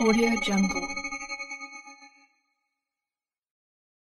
Audio Jungle.